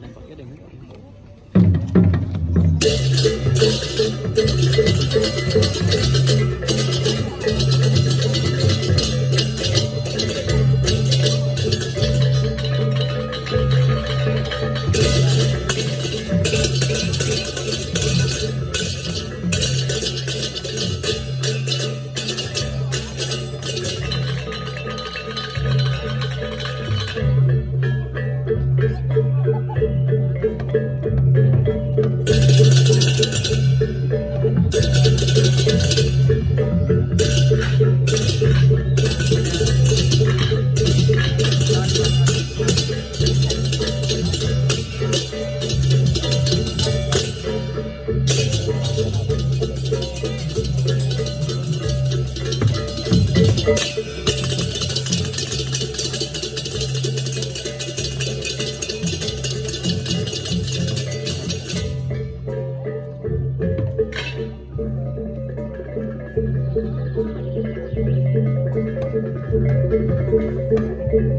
nampaknya ada yang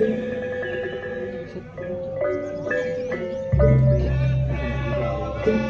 Thank you.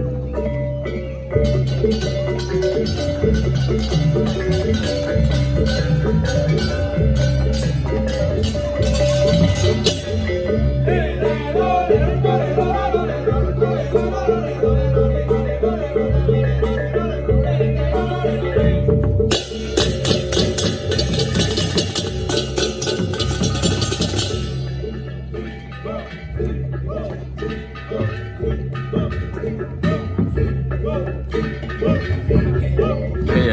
Three, four, three, four.